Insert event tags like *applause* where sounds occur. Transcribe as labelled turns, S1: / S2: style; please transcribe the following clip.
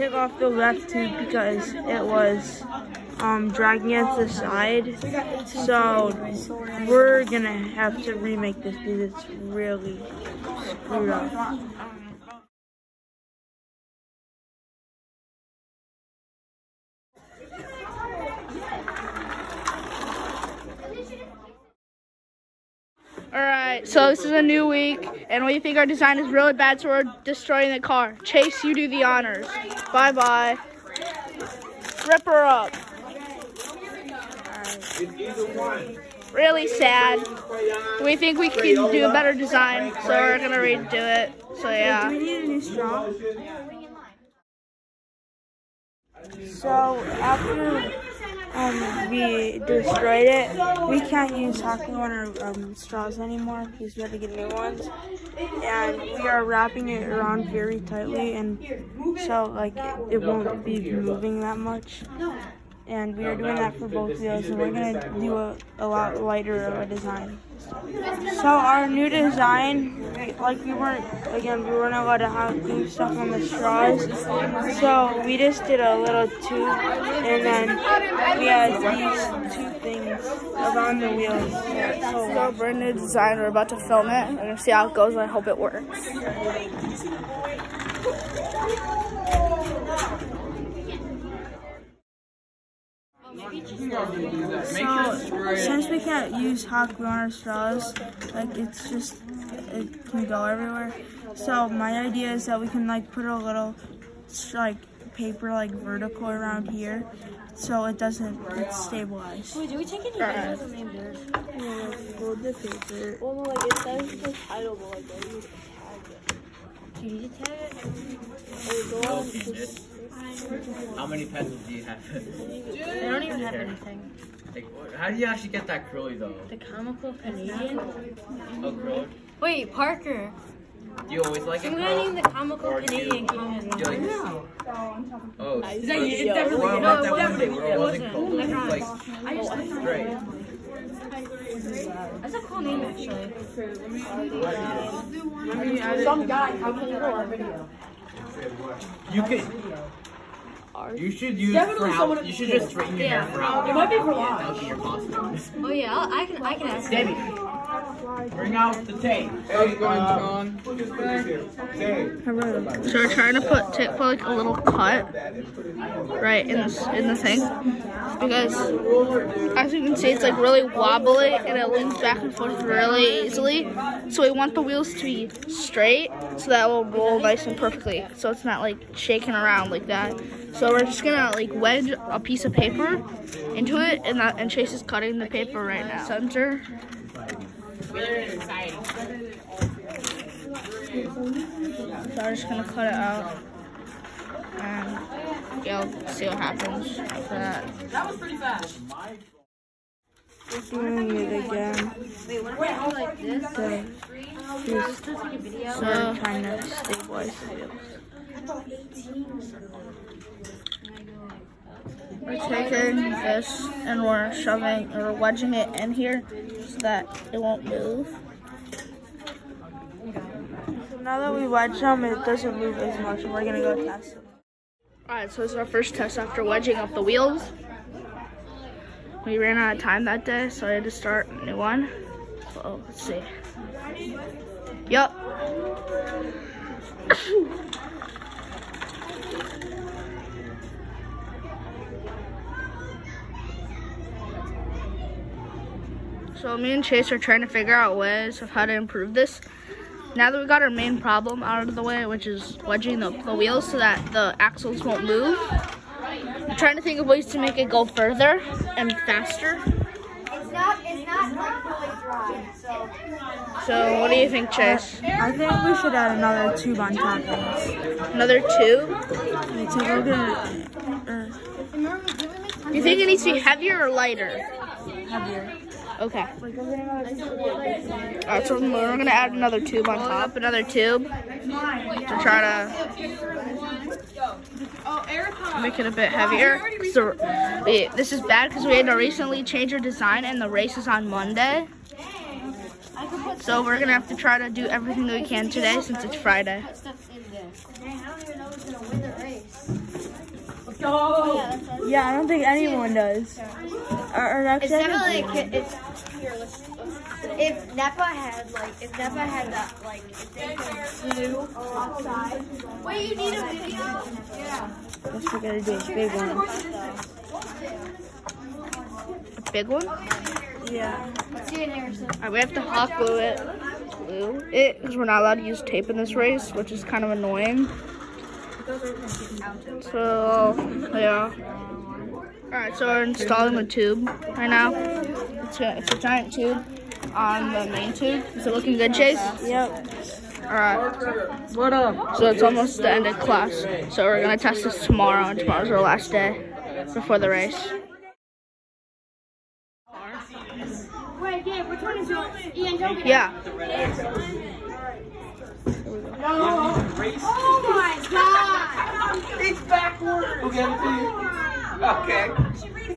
S1: take off the left tube because it was um, dragging at the side. So we're gonna have to remake this because it's really screwed up.
S2: All right, so this is a new week, and we think our design is really bad, so we're destroying the car. Chase, you do the honors. Bye bye. Rip her up. Really sad. We think we can do a better design, so we're gonna redo it. So
S1: Do
S2: yeah.
S1: we need a new straw? So after um, we destroyed it, we can't use on our um, straws anymore because we had to get new ones. And we are wrapping it around very tightly, and so like it, it won't be moving that much. And we are doing that for both wheels, and we're gonna do a, a lot lighter of a design. So our new design, like we weren't, again, we weren't allowed to have glue stuff on the straws. So we just did a little tube and then we had these two things around the wheels.
S2: So our brand new design. We're about to film it. We're gonna see how it goes. and I hope it works.
S1: So since we can't use hot glue on our straws, like it's just, it can go everywhere. So my idea is that we can like put a little like paper like vertical around here so it doesn't, it's stabilized.
S3: Wait, did we take any pictures of named yours?
S1: Fold the paper.
S3: Well, no, like it says the title, but like, where do you tag it? Do you need to tag it? Or go on just-
S4: How many pencils do you have?
S3: I don't even have anything.
S4: like, how do you actually get that curly though?
S3: The comical Canadian?
S4: Oh, curly?
S3: Wait, Parker.
S4: Do you always like it
S3: I'm gonna name
S4: curly?
S3: the comical
S4: Or
S3: Canadian comedy.
S4: Do you like this? Oh,
S3: Is that you? It definitely
S4: Well,
S3: no, it
S4: one
S3: wasn't.
S4: day where it
S3: It
S4: wasn't
S3: wasn't.
S4: curly, it was like
S3: I just
S4: straight.
S3: That's a cool name, actually. Some guy, how can you know our video?
S4: You could. You should use
S3: Definitely
S4: for
S3: someone
S4: you should just straighten your
S3: Yeah.
S4: hair for how
S3: It might be for
S4: yeah,
S3: live.
S4: that would be your costume.
S3: Oh yeah, I can, I can ask.
S4: Debbie, bring out the tape.
S2: Um, so we're trying to put ta- put like a little cut right in this in the thing because as you can see it's like really wobbly and it leans back and forth really easily. So we want the wheels to be straight so that it will roll nice and perfectly. So it's not like shaking around like that. So we're just gonna like wedge a piece of paper into it and that and Chase is cutting the paper right now. Center. So I'm just gonna cut it out. And yeah, will see what happens after that. Was pretty fast.
S1: Doing it again.
S3: Wait, what if I do like this?
S1: So
S3: Just to take a video.
S2: So
S1: we're trying to stabilize the wheels.
S2: We're taking this and we're shoving or wedging it in here so that it won't move.
S1: Now that we wedged them, it doesn't move as much, we're gonna go test them.
S2: Alright, so this is our first test after wedging up the wheels. We ran out of time that day, so I had to start a new one. Oh, let's see. Yup. *coughs* So me and Chase are trying to figure out ways of how to improve this. Now that we got our main problem out of the way, which is wedging the, the wheels so that the axles won't move, I'm trying to think of ways to make it go further and faster.
S5: It's not, it's not like really dry, so.
S2: So what do you think, Chase?
S1: I think we should add another tube on top of this.
S2: Another two?
S1: Wait, so we're gonna uh,
S2: Do you think it needs to be heavier or lighter?
S1: heavier.
S2: Okay. Alright, so we're gonna add another tube on top, another tube to try to make it a bit heavier. So we, this is bad because we had to recently change our design and the race is on Monday. So we're gonna have to try to do everything that we can today since it's Friday.
S5: Stuff's in there. Dang, I don't even know who's gonna win the race.
S1: Yeah, I don't think anyone does. Our, our next
S5: It's definitely a kid. It's here. Let's, let's, if NEPA had like, if NEPA had that like, if they could outside. Wait, you need a video? Yeah.
S1: Guess we gotta do a big one.
S2: A big one.
S1: Yeah.
S5: Let's see it, Harrison.
S2: Alright, we have to hot glue it. Glue it because we're not allowed to use tape in this race, which is kind of annoying. So yeah. Alright, so we're installing the tube right now. It's a, it's a giant tube on the main tube. Is it looking good, Chase?
S1: Yep.
S2: Alright.
S4: What up?
S2: So it's almost the end of class. So we're gonna test this tomorrow, and tomorrow's our last day before the race.
S5: Wait, Gabe, which one is yours? Ian, don't get
S2: Yeah.
S5: Oh my god!
S4: It's backwards. Okay. Okay.